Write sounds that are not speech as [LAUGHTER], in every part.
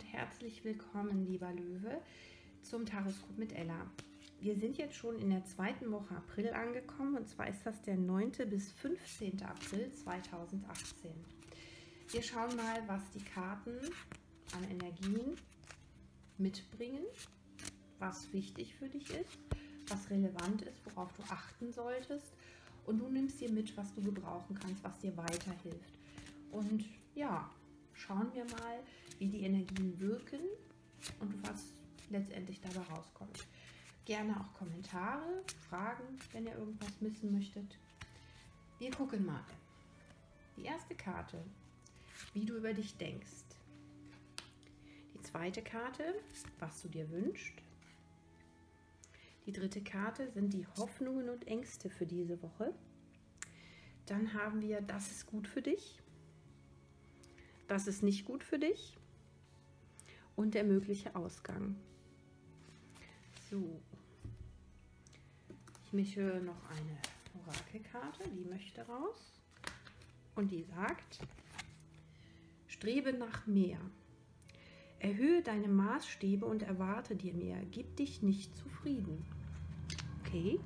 und herzlich willkommen, lieber Löwe, zum Taroskop mit Ella. Wir sind jetzt schon in der zweiten Woche April angekommen und zwar ist das der 9. bis 15. April 2018. Wir schauen mal, was die Karten an Energien mitbringen, was wichtig für dich ist, was relevant ist, worauf du achten solltest und du nimmst dir mit, was du gebrauchen kannst, was dir weiterhilft. Und ja, schauen wir mal, wie die Energien wirken und was letztendlich dabei rauskommt. Gerne auch Kommentare, Fragen, wenn ihr irgendwas wissen möchtet. Wir gucken mal. Die erste Karte, wie du über dich denkst. Die zweite Karte, was du dir wünschst. Die dritte Karte sind die Hoffnungen und Ängste für diese Woche. Dann haben wir, das ist gut für dich das ist nicht gut für dich und der mögliche Ausgang. So, ich mische noch eine Orakelkarte, die möchte raus und die sagt, strebe nach mehr. Erhöhe deine Maßstäbe und erwarte dir mehr. Gib dich nicht zufrieden. Okay?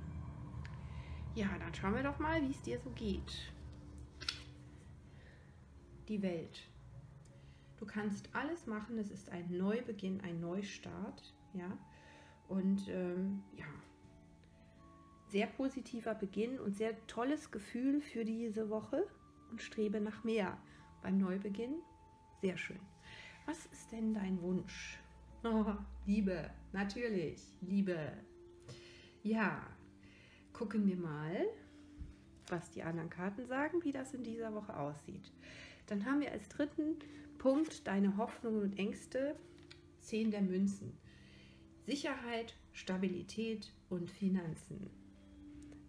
Ja, dann schauen wir doch mal, wie es dir so geht. Die Welt. Du kannst alles machen, es ist ein Neubeginn, ein Neustart, ja. Und ähm, ja, sehr positiver Beginn und sehr tolles Gefühl für diese Woche und strebe nach mehr beim Neubeginn. Sehr schön. Was ist denn dein Wunsch? [LAUGHS] Oh, Liebe, natürlich, Liebe. Ja, gucken wir mal, was die anderen Karten sagen, wie das in dieser Woche aussieht. Dann haben wir als dritten Punkt deine Hoffnungen und Ängste, 10 der Münzen. Sicherheit, Stabilität und Finanzen.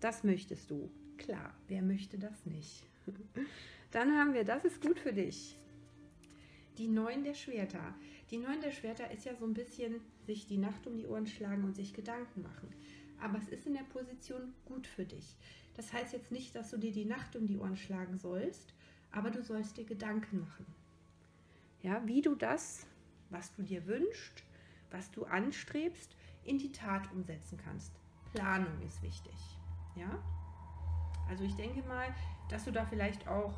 Das möchtest du. Klar, wer möchte das nicht? [LAUGHS] Dann haben wir, das ist gut für dich. Die Neun der Schwerter. Die Neun der Schwerter ist ja so ein bisschen sich die Nacht um die Ohren schlagen und sich Gedanken machen. Aber es ist in der Position gut für dich. Das heißt jetzt nicht, dass du dir die Nacht um die Ohren schlagen sollst, aber du sollst dir Gedanken machen. Ja, wie du das, was du dir wünschst, was du anstrebst, in die Tat umsetzen kannst. Planung ist wichtig. Ja? Also ich denke mal, dass du da vielleicht auch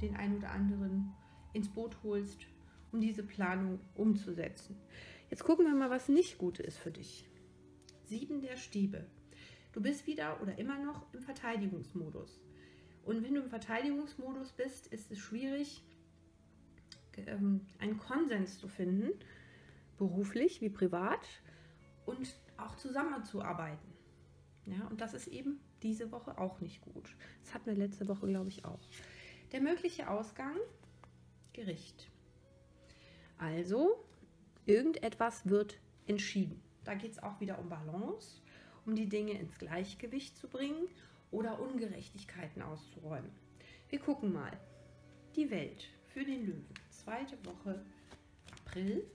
den einen oder anderen ins Boot holst, um diese Planung umzusetzen. Jetzt gucken wir mal, was nicht gut ist für dich. Sieben der Stäbe. Du bist wieder oder immer noch im Verteidigungsmodus. Und wenn du im Verteidigungsmodus bist, ist es schwierig, ähm, einen Konsens zu finden, beruflich wie privat, und auch zusammenzuarbeiten. Ja, und das ist eben diese Woche auch nicht gut. Das hatten wir letzte Woche, glaube ich, auch. Der mögliche Ausgang, Gericht. Also, irgendetwas wird entschieden. Da geht es auch wieder um Balance, um die Dinge ins Gleichgewicht zu bringen oder Ungerechtigkeiten auszuräumen. Wir gucken mal. Die Welt für den Löwen. Zweite Woche April.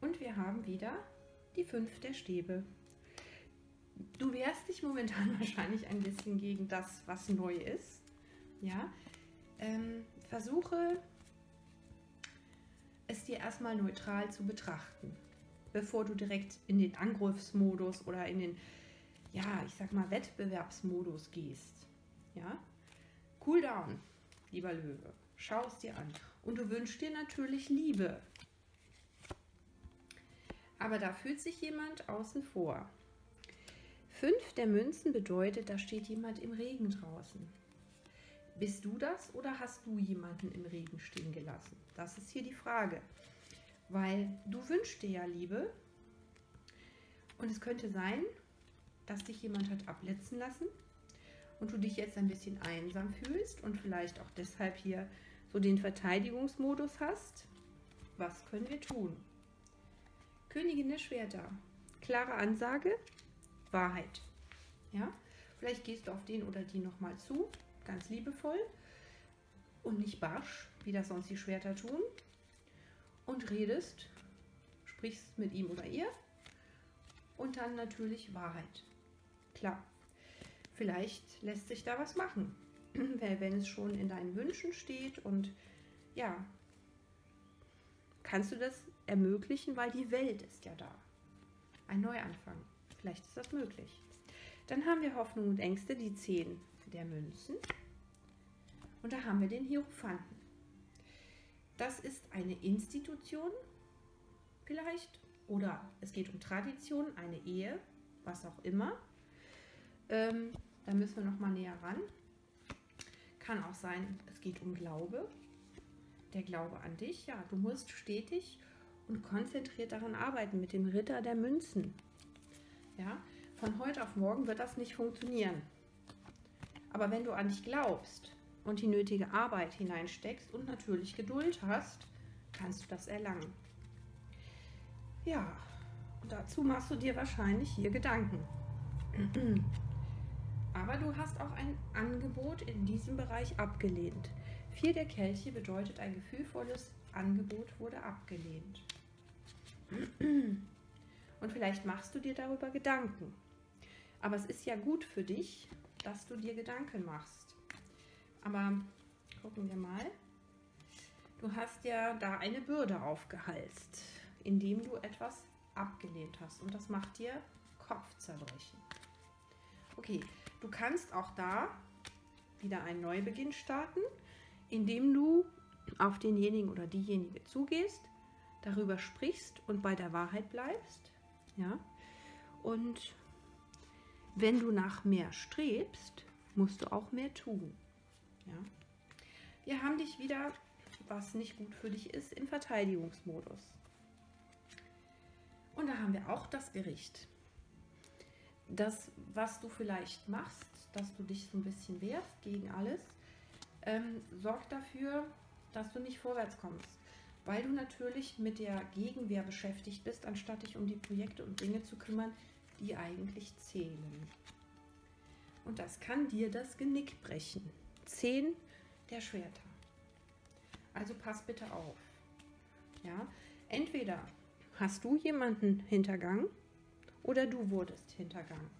Und wir haben wieder die fünf der Stäbe. Du wehrst dich momentan [LAUGHS] wahrscheinlich ein bisschen gegen das, was neu ist. Ja, ähm, versuche es dir erstmal neutral zu betrachten, bevor du direkt in den Angriffsmodus oder in den ja, ich sag mal, Wettbewerbsmodus gehst. Ja? Cool down, lieber Löwe. Schau es dir an. Und du wünschst dir natürlich Liebe. Aber da fühlt sich jemand außen vor. Fünf der Münzen bedeutet, da steht jemand im Regen draußen. Bist du das oder hast du jemanden im Regen stehen gelassen? Das ist hier die Frage. Weil du wünschst dir ja Liebe. Und es könnte sein, dass dich jemand hat abletzen lassen und du dich jetzt ein bisschen einsam fühlst und vielleicht auch deshalb hier so den Verteidigungsmodus hast. Was können wir tun? Königin der Schwerter. Klare Ansage, Wahrheit. Ja, vielleicht gehst du auf den oder die nochmal zu, ganz liebevoll und nicht barsch, wie das sonst die Schwerter tun. Und redest, sprichst mit ihm oder ihr und dann natürlich Wahrheit. Klar, vielleicht lässt sich da was machen, [CLEARS THROAT] wenn es schon in deinen Wünschen steht und ja, kannst du das ermöglichen, weil die Welt ist ja da. Ein Neuanfang. Vielleicht ist das möglich. Dann haben wir Hoffnung und Ängste, die 10 der Münzen. Und da haben wir den Hierophanten. Das ist eine Institution vielleicht oder es geht um Tradition, eine Ehe, was auch immer. Ähm, da müssen wir noch mal näher ran. Kann auch sein, es geht um Glaube, der Glaube an dich. Ja, du musst stetig und konzentriert daran arbeiten mit dem Ritter der Münzen. Ja, von heute auf morgen wird das nicht funktionieren. Aber wenn du an dich glaubst und die nötige Arbeit hineinsteckst und natürlich Geduld hast, kannst du das erlangen. Ja, und dazu machst du dir wahrscheinlich hier Gedanken. [CLEARS THROAT] Aber du hast auch ein Angebot in diesem Bereich abgelehnt. Vier der Kelche bedeutet, ein gefühlvolles Angebot wurde abgelehnt. Und vielleicht machst du dir darüber Gedanken. Aber es ist ja gut für dich, dass du dir Gedanken machst. Aber gucken wir mal. Du hast ja da eine Bürde aufgehalst, indem du etwas abgelehnt hast. Und das macht dir Kopfzerbrechen. Okay, du kannst auch da wieder einen Neubeginn starten, indem du auf denjenigen oder diejenige zugehst, darüber sprichst und bei der Wahrheit bleibst. Ja? Und wenn du nach mehr strebst, musst du auch mehr tun. Ja? Wir haben dich wieder, was nicht gut für dich ist, im Verteidigungsmodus. Und da haben wir auch das Gericht. Das, was du vielleicht machst, dass du dich so ein bisschen wehrst gegen alles, ähm, sorgt dafür, dass du nicht vorwärts kommst. Weil du natürlich mit der Gegenwehr beschäftigt bist, anstatt dich um die Projekte und Dinge zu kümmern, die eigentlich zählen. Und das kann dir das Genick brechen. Zehn der Schwerter. Also pass bitte auf. Ja, entweder hast du jemanden hintergangen oder du wurdest hintergangen.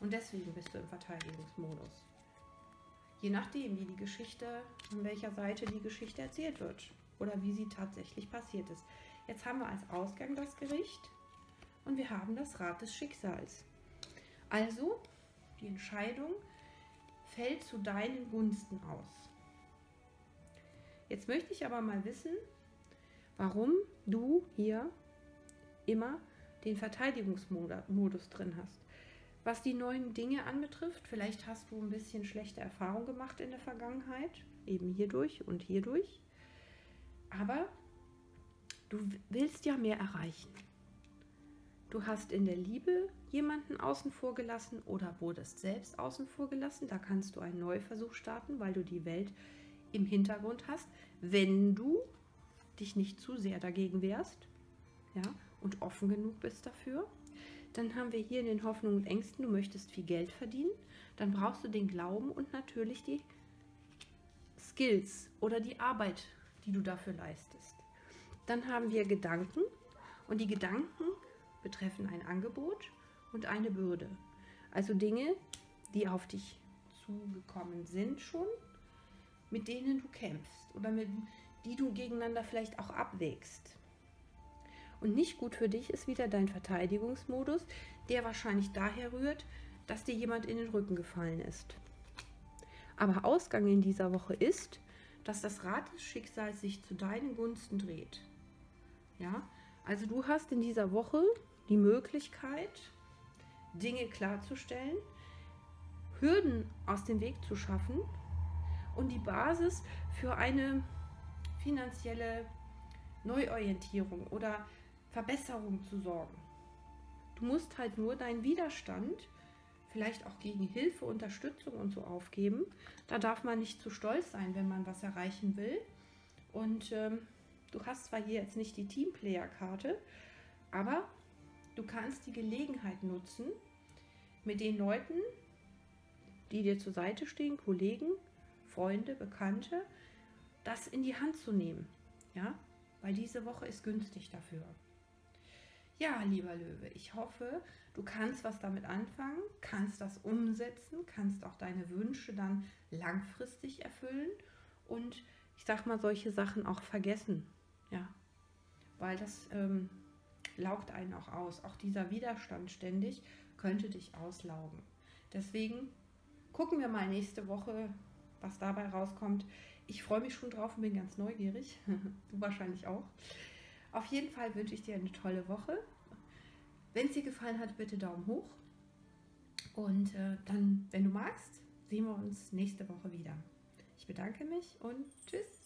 Und deswegen bist du im Verteidigungsmodus. Je nachdem, wie die Geschichte, an welcher Seite die Geschichte erzählt wird oder wie sie tatsächlich passiert ist. Jetzt haben wir als Ausgang das Gericht und wir haben das Rad des Schicksals. Also, die Entscheidung fällt zu deinen Gunsten aus. Jetzt möchte ich aber mal wissen, warum du hier immer den Verteidigungsmodus drin hast. Was die neuen Dinge anbetrifft, vielleicht hast du ein bisschen schlechte Erfahrungen gemacht in der Vergangenheit, eben hierdurch und hierdurch. Aber du willst ja mehr erreichen. Du hast in der Liebe jemanden außen vor gelassen oder wurdest selbst außen vor gelassen. Da kannst du einen Neuversuch starten, weil du die Welt im Hintergrund hast, wenn du dich nicht zu sehr dagegen wehrst ja, und offen genug bist dafür. Dann haben wir hier in den Hoffnungen und Ängsten, du möchtest viel Geld verdienen. Dann brauchst du den Glauben und natürlich die Skills oder die Arbeit, die du dafür leistest. Dann haben wir Gedanken und die Gedanken betreffen ein Angebot und eine Bürde. Also Dinge, die auf dich zugekommen sind schon, mit denen du kämpfst oder mit, die du gegeneinander vielleicht auch abwägst. Und nicht gut für dich ist wieder dein Verteidigungsmodus, der wahrscheinlich daher rührt, dass dir jemand in den Rücken gefallen ist. Aber Ausgang in dieser Woche ist, dass das Rad des Schicksals sich zu deinen Gunsten dreht. Ja, also du hast in dieser Woche die Möglichkeit, Dinge klarzustellen, Hürden aus dem Weg zu schaffen und die Basis für eine finanzielle Neuorientierung oder Verbesserung zu sorgen. Du musst halt nur deinen Widerstand, vielleicht auch gegen Hilfe, Unterstützung und so aufgeben. Da darf man nicht zu stolz sein, wenn man was erreichen will. Und ähm, du hast zwar hier jetzt nicht die Teamplayer-Karte, aber du kannst die Gelegenheit nutzen, mit den Leuten, die dir zur Seite stehen, Kollegen, Freunde, Bekannte, das in die Hand zu nehmen. Ja, weil diese Woche ist günstig dafür. Ja, lieber Löwe, ich hoffe, du kannst was damit anfangen, kannst das umsetzen, kannst auch deine Wünsche dann langfristig erfüllen und ich sag mal solche Sachen auch vergessen. Ja. weil das ähm, laugt einen auch aus. Auch dieser Widerstand ständig könnte dich auslaugen. Deswegen gucken wir mal nächste Woche, was dabei rauskommt. Ich freue mich schon drauf und bin ganz neugierig. [LAUGHS] du wahrscheinlich auch. Auf jeden Fall wünsche ich dir eine tolle Woche. Wenn es dir gefallen hat, bitte Daumen hoch. Und äh, dann, wenn du magst, sehen wir uns nächste Woche wieder. Ich bedanke mich und tschüss.